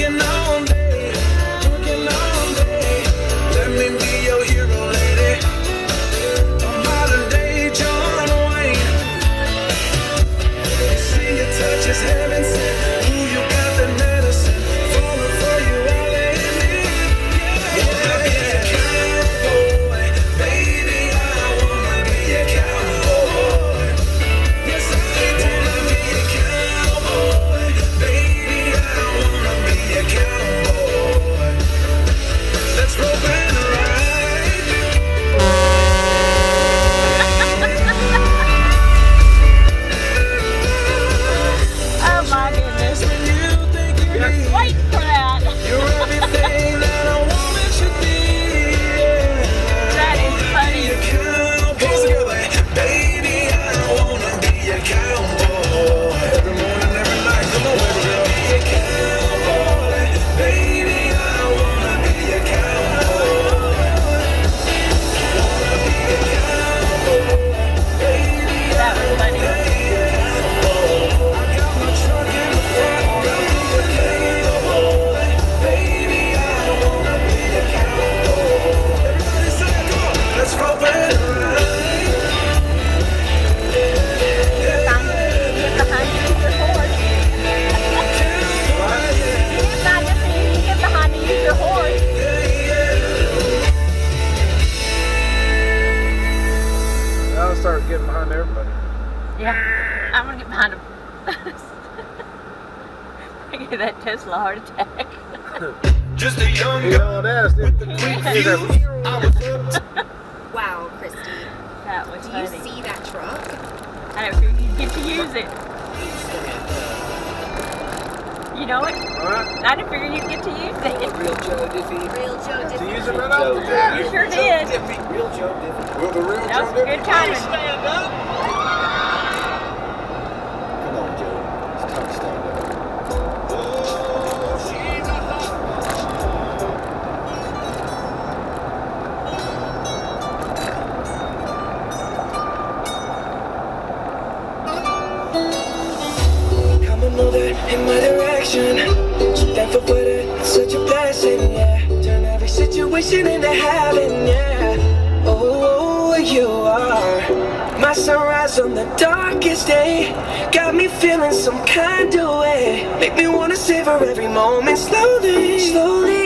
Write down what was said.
working all start getting behind everybody. Yeah, I'm gonna get behind him. I get that Tesla heart attack. Just a young You know what else? Is that Wow, Christy. That was Do you see that truck? I don't figure you'd get to use it. You know it? Alright. I didn't figure you'd get to use it. Real Joe Diffie. Real Joe To Diffie. use it right off the bat. You sure did. Real Joe Diffie. Will the real That was Joe good Diffie timing. stand up? Come on, Joe. It's time to stand up. Come and move it in my direction. So thankful for that, it's such a blessing, yeah. Turn every situation into heaven, yeah. You are my sunrise on the darkest day. Got me feeling some kind of way. Make me wanna savor every moment slowly, slowly.